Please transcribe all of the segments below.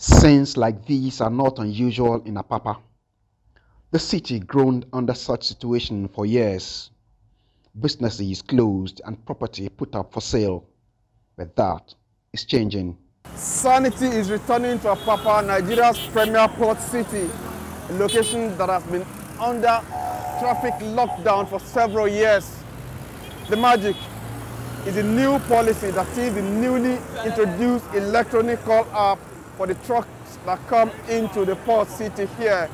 Scenes like these are not unusual in Apapa. The city groaned under such situation for years. Businesses closed and property put up for sale. But that is changing. Sanity is returning to Apapa, Nigeria's premier port city, a location that has been under traffic lockdown for several years. The magic is a new policy that is the newly introduced electronic call app for the trucks that come into the port city here.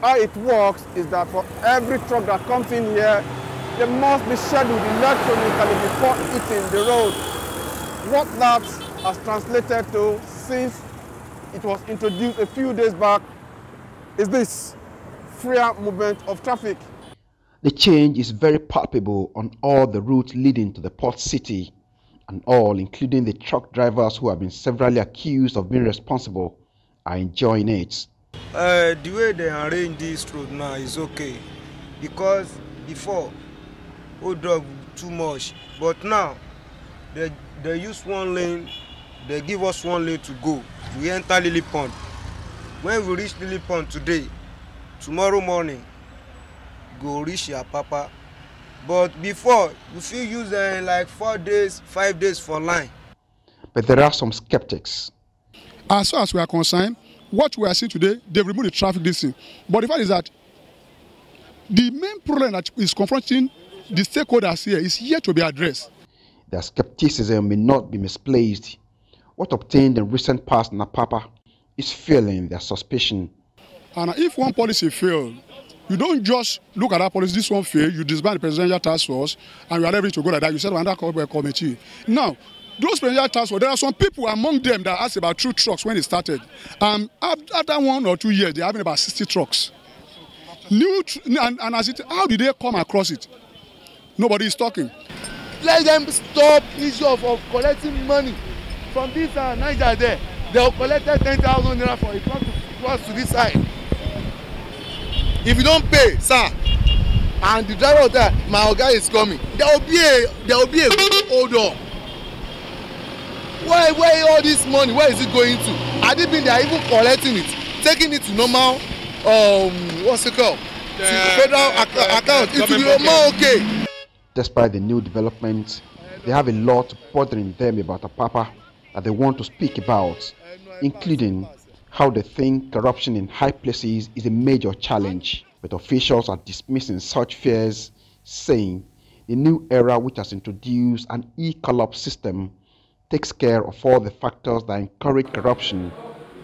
How it works is that for every truck that comes in here, they must be scheduled electronically before hitting the road. What that has translated to since it was introduced a few days back is this freer movement of traffic. The change is very palpable on all the routes leading to the port city and all, including the truck drivers who have been severally accused of being responsible, are enjoying it. Uh, the way they arrange this road now is okay because before hold up too much but now they they use one lane they give us one lane to go. We enter lily pond. When we reach lily pond today tomorrow morning go reach yapapa but before we fit use uh, like four days five days for line. But there are some skeptics. As far as we are concerned, what we are seeing today, they've removed the traffic this But the fact is that the main problem that is confronting the stakeholders here is yet to be addressed. Their skepticism may not be misplaced. What obtained in recent past in Apapa is fueling their suspicion. And if one policy fails, you don't just look at that policy, this one fail, you disband the presidential task force, and you are ready to go like that. You set another committee. Now, those presidential task force, there are some people among them that asked about two trucks when it started. Um, after one or two years, they're having about 60 trucks. New and, and as it, how did they come across it? Nobody is talking. Let them stop issue of, of collecting money from this uh, Niger there. They collected 10,000 naira for a truck to cross to this side if you don pay sir and the driver tell my oga is coming. There will be a there will be a hold on. Where where all this money where is it going to? Had it been they are even collecting it? Taking it to normal um what's it called? Uh, federal uh, ac account. It will be more okay. despite the new developments they have a lot bothering them about Apapa that they want to speak about including how they think corruption in high places is a major challenge, but officials are dismissing such fears, saying the new era which has introduced an e-call-up system takes care of all the factors that encourage corruption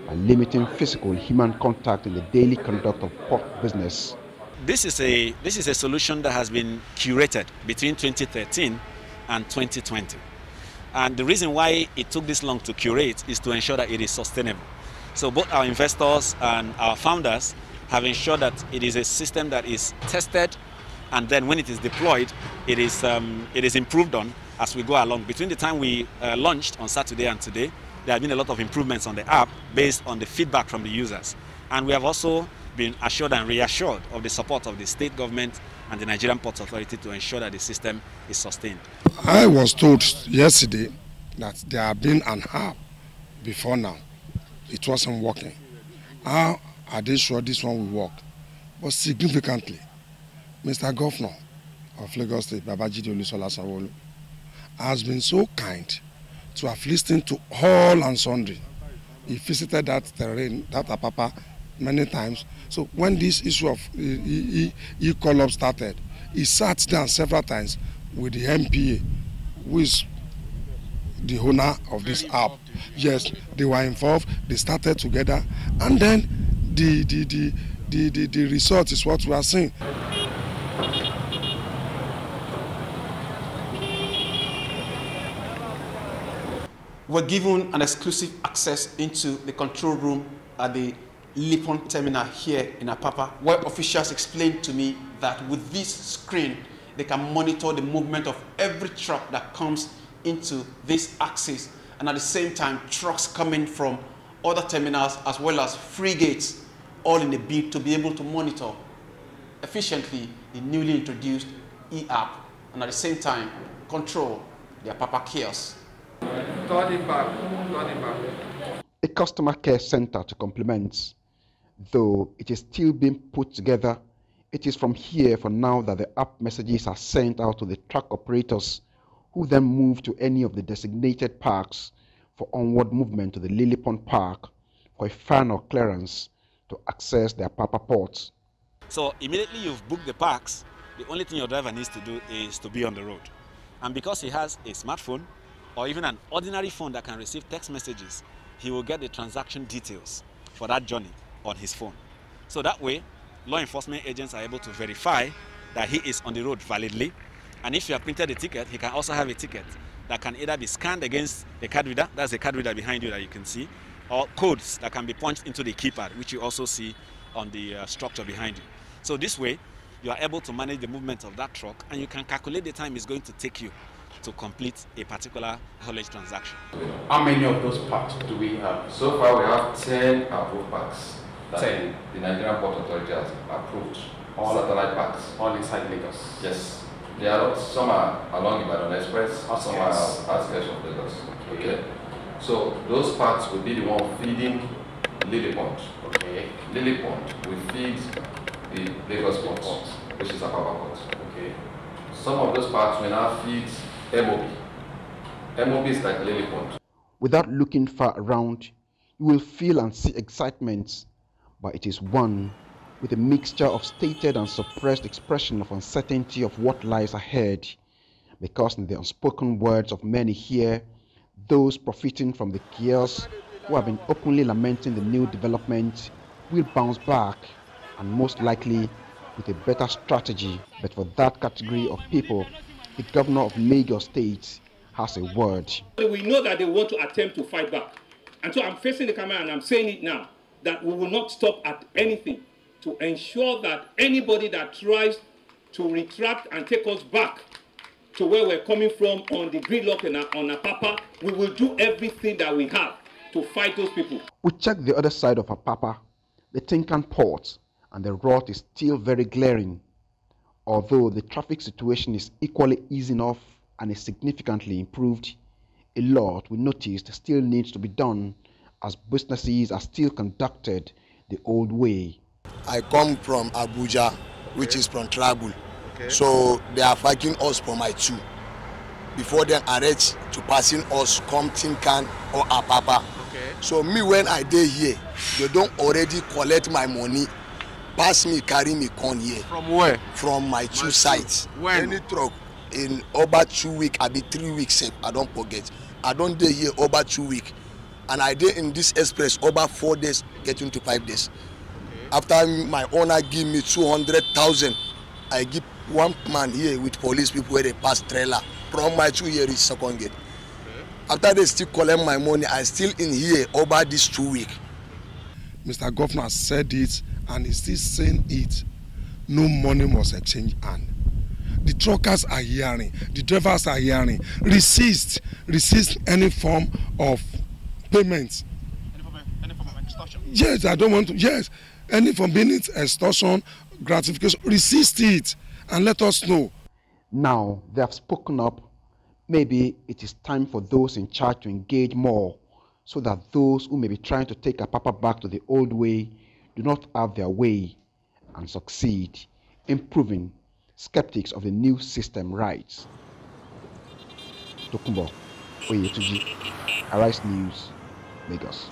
by limiting physical human contact in the daily conduct of port business. This is a this is a solution that has been curated between 2013 and 2020. And the reason why it took this long to curate is to ensure that it is sustainable. So both our investors and our founders have ensured that it is a system that is tested and then when it is deployed, it is, um, it is improved on as we go along. Between the time we uh, launched on Saturday and today, there have been a lot of improvements on the app based on the feedback from the users. And we have also been assured and reassured of the support of the state government and the Nigerian Ports Authority to ensure that the system is sustained. I was told yesterday that there have been an app before now it wasn't working. How are they sure this one will work? But significantly, Mr. Governor of Lagos State, Babajide Olusola Sanwo-Olu, has been so kind to have listened to all and sundry. He visited that terrain, that Apapa, many times. So when this issue of e-collab started, he sat down several times with the MPA, who is the owner of this app. Yes, they were involved, they started together, and then the, the, the, the, the, the result is what we are seeing. We're given an exclusive access into the control room at the Lily Pond terminal here in Apapa, where officials explained to me that with this screen, they can monitor the movement of every truck that comes into this axis and at the same time trucks coming from other terminals as well as frigates all in a bid to be able to monitor efficiently the newly introduced e-app and at the same time control the Apapa chaos. A customer care center to complement. Though it is still being put together, it is from here for now that the app messages are sent out to the truck operators who then move to any of the designated parks for onward movement to the Lily Pond Park for a final clearance to access the Apapa ports. So immediately you've booked the parks, the only thing your driver needs to do is to be on the road. And because he has a smartphone or even an ordinary phone that can receive text messages, he will get the transaction details for that journey on his phone. So that way, law enforcement agents are able to verify that he is on the road validly. And if you have printed a ticket, he can also have a ticket that can either be scanned against the card reader, that's the card reader behind you that you can see, or codes that can be punched into the keypad, which you also see on the uh, structure behind you. So this way, you are able to manage the movement of that truck and you can calculate the time it's going to take you to complete a particular haulage transaction. How many of those parks do we have? So far we have 10 approved parks. that 10. The Nigerian Port Authority has approved. All- satellite parks. All inside Lagos. Yes. There are some are along Ibadan Express, some are Outskirts. outskirts of Lagos. Okay. So those parts will be the one feeding Lily Pond. Okay. Lily Pond will feed the Lagos Port, which is Apapa Port. Okay. Some of those parts will now feed MOB. MOB is like Lily Pond. Without looking far around, you will feel and see excitement, but it is one with a mixture of stated and suppressed expression of uncertainty of what lies ahead, because in the unspoken words of many here, those profiting from the chaos who have been openly lamenting the new development will bounce back and most likely with a better strategy. But for that category of people, the governor of Lagos State has a word. We know that they want to attempt to fight back. And so I'm facing the camera and I'm saying it now that we will not stop at anything to ensure that anybody that tries to retract and take us back to where we're coming from on the gridlock and on Apapa, we will do everything that we have to fight those people. We check the other side of Apapa, the Tin Can port, and the rot is still very glaring. Although the traffic situation is equally easing off and is significantly improved, a lot we noticed still needs to be done as businesses are still conducted the old way. I come from Abuja, which is from Tribal. So they are fighting us for my two. Before then arrest to passing us come Tinkan or Apapa. So me when I dey here, they don already collect my money, pass me carry me come here From where? from my two sides. When? Any truck in over two week abi three weeks sef I don forget. I don dey here over two week and I dey in this express over four days getting to five days. After my owner give me two hundred thousand, I give one man here with police people wey dey pass trailer from my two year reach second gate. After they still collect my money, I still in here over this two week. Mr. Governor said it and he's still saying it. No money must exchange hand. The truckers are hearing, the drivers are hearing. Resist, resist any form of payment. Any form of, any form of extortion. Yes, I don't want to. Yes, any it extortion, gratification, resist it and let us know. Now they have spoken up. Maybe it is time for those in charge to engage more so that those who may be trying to take Apapa back to the old way do not have their way and succeed in proving skeptics of the new system right. Tokumbo Oyetuji, Arise News, Lagos.